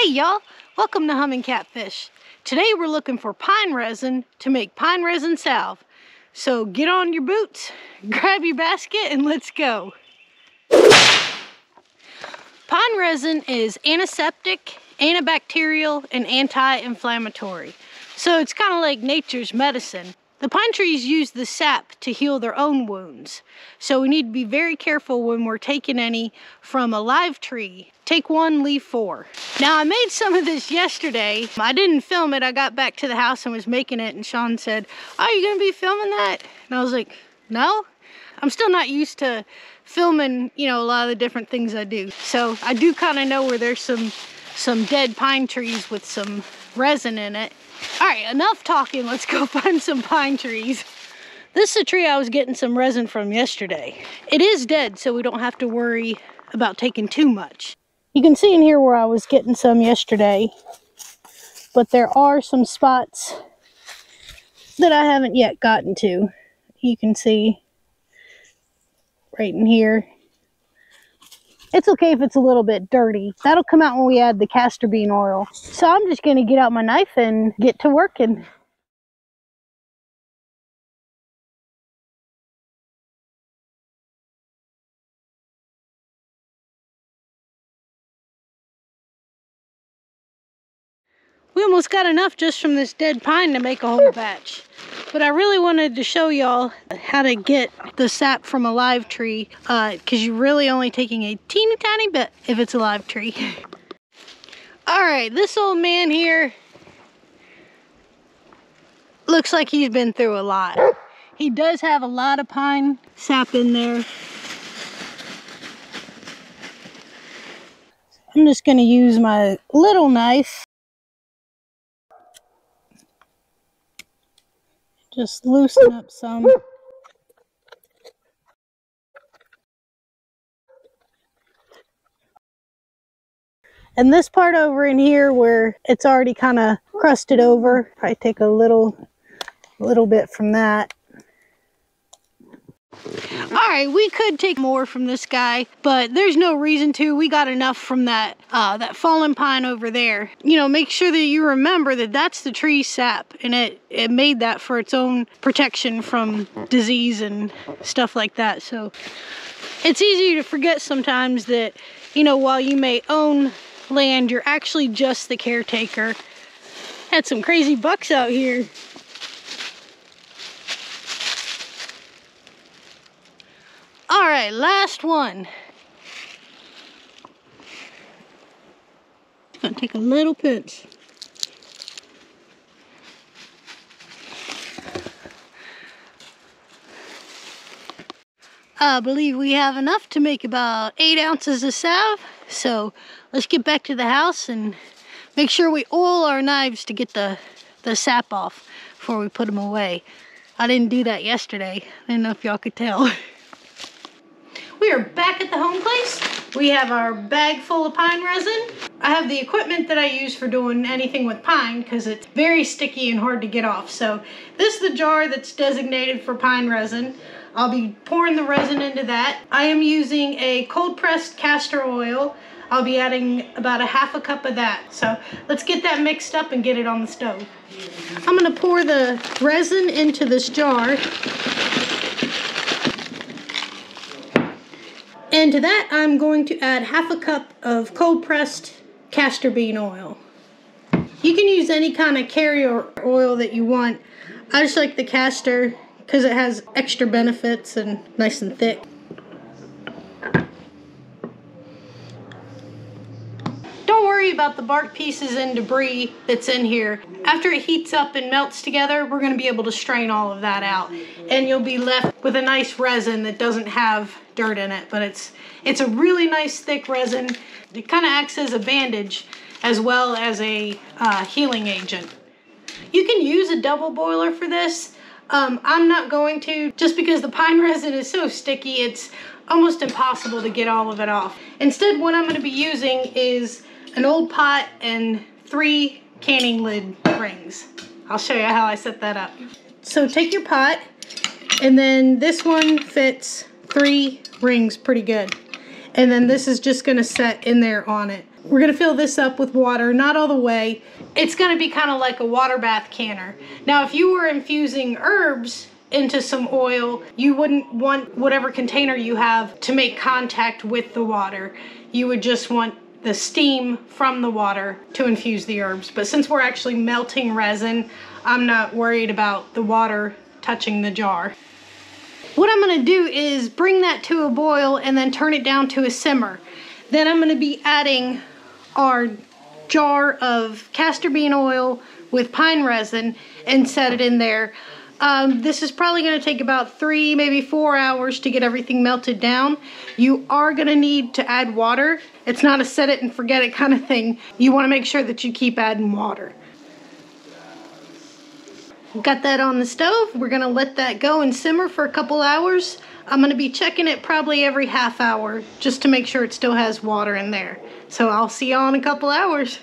Hey y'all, welcome to Humming Catfish. Today we're looking for pine resin to make pine resin salve. So get on your boots, grab your basket, and let's go. Pine resin is antiseptic, antibacterial, and anti-inflammatory. So it's kind of like nature's medicine. The pine trees use the sap to heal their own wounds. So we need to be very careful when we're taking any from a live tree. Take one, leave four. Now I made some of this yesterday. I didn't film it. I got back to the house and was making it and Sean said, are you gonna be filming that? And I was like, no. I'm still not used to filming, you know, a lot of the different things I do. So I do kind of know where there's some, some dead pine trees with some resin in it all right, enough talking. Let's go find some pine trees. This is a tree I was getting some resin from yesterday. It is dead, so we don't have to worry about taking too much. You can see in here where I was getting some yesterday, but there are some spots that I haven't yet gotten to. You can see right in here it's okay if it's a little bit dirty. That'll come out when we add the castor bean oil. So I'm just gonna get out my knife and get to working. We almost got enough just from this dead pine to make a whole batch. But I really wanted to show y'all how to get the sap from a live tree because uh, you're really only taking a teeny tiny bit if it's a live tree. All right, this old man here looks like he's been through a lot. He does have a lot of pine sap in there. I'm just gonna use my little knife Just loosen up some. And this part over in here where it's already kind of crusted over, I take a little, little bit from that. All right, we could take more from this guy, but there's no reason to. We got enough from that uh, that fallen pine over there. You know, make sure that you remember that that's the tree sap, and it it made that for its own protection from disease and stuff like that. So it's easy to forget sometimes that you know while you may own land, you're actually just the caretaker. Had some crazy bucks out here. Right, last one. Gonna take a little pinch. I believe we have enough to make about eight ounces of salve. So let's get back to the house and make sure we oil our knives to get the, the sap off before we put them away. I didn't do that yesterday. I didn't know if y'all could tell. We are back at the home place. We have our bag full of pine resin. I have the equipment that I use for doing anything with pine because it's very sticky and hard to get off. So this is the jar that's designated for pine resin. I'll be pouring the resin into that. I am using a cold pressed castor oil. I'll be adding about a half a cup of that. So let's get that mixed up and get it on the stove. I'm gonna pour the resin into this jar And to that, I'm going to add half a cup of cold pressed castor bean oil. You can use any kind of carrier oil that you want. I just like the castor because it has extra benefits and nice and thick. About the bark pieces and debris that's in here. After it heats up and melts together, we're gonna be able to strain all of that out. And you'll be left with a nice resin that doesn't have dirt in it, but it's it's a really nice thick resin. It kind of acts as a bandage as well as a uh, healing agent. You can use a double boiler for this. Um, I'm not going to just because the pine resin is so sticky it's almost impossible to get all of it off. Instead what I'm going to be using is an old pot and three canning lid rings. I'll show you how I set that up. So take your pot and then this one fits three rings pretty good. And then this is just gonna set in there on it. We're gonna fill this up with water, not all the way. It's gonna be kind of like a water bath canner. Now, if you were infusing herbs into some oil, you wouldn't want whatever container you have to make contact with the water. You would just want the steam from the water to infuse the herbs. But since we're actually melting resin, I'm not worried about the water touching the jar. What I'm gonna do is bring that to a boil and then turn it down to a simmer. Then I'm gonna be adding our jar of castor bean oil with pine resin and set it in there. Um, this is probably going to take about three, maybe four hours to get everything melted down. You are going to need to add water. It's not a set it and forget it kind of thing. You want to make sure that you keep adding water. Got that on the stove. We're going to let that go and simmer for a couple hours. I'm going to be checking it probably every half hour just to make sure it still has water in there. So I'll see y'all in a couple hours.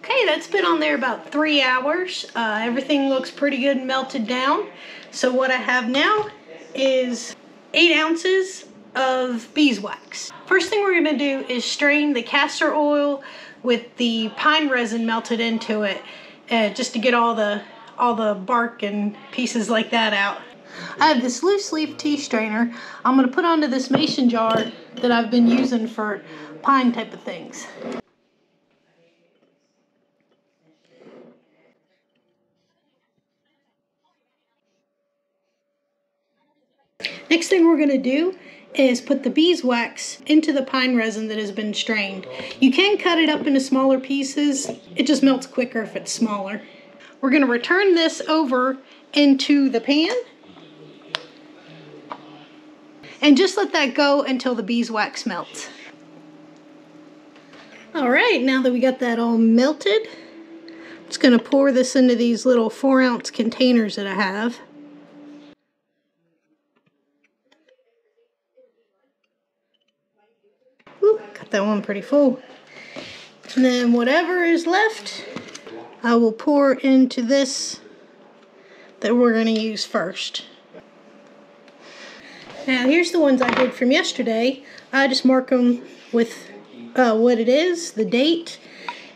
Okay, that's been on there about three hours. Uh, everything looks pretty good melted down. So what I have now is eight ounces of beeswax. First thing we're gonna do is strain the castor oil with the pine resin melted into it, uh, just to get all the all the bark and pieces like that out. I have this loose leaf tea strainer I'm going to put onto this mason jar that I've been using for pine type of things. Next thing we're going to do is put the beeswax into the pine resin that has been strained. You can cut it up into smaller pieces. It just melts quicker if it's smaller. We're going to return this over into the pan and just let that go until the beeswax melts. All right, now that we got that all melted, I'm just gonna pour this into these little four ounce containers that I have. Ooh, got that one pretty full. And then whatever is left, I will pour into this that we're gonna use first. Now here's the ones I did from yesterday. I just mark them with uh, what it is, the date,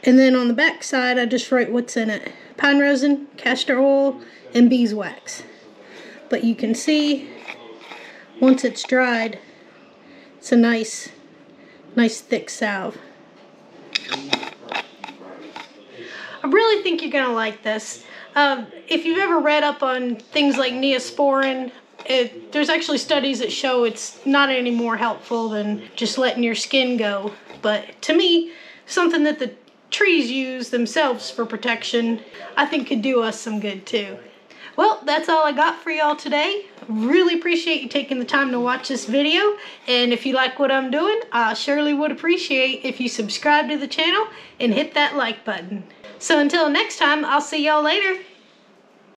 and then on the back side I just write what's in it. Pine resin, castor oil, and beeswax. But you can see once it's dried, it's a nice, nice thick salve. I really think you're gonna like this. Uh, if you've ever read up on things like neosporin, it, there's actually studies that show it's not any more helpful than just letting your skin go. But to me, something that the trees use themselves for protection, I think could do us some good too. Well, that's all I got for y'all today. Really appreciate you taking the time to watch this video. And if you like what I'm doing, I surely would appreciate if you subscribe to the channel and hit that like button. So until next time, I'll see y'all later.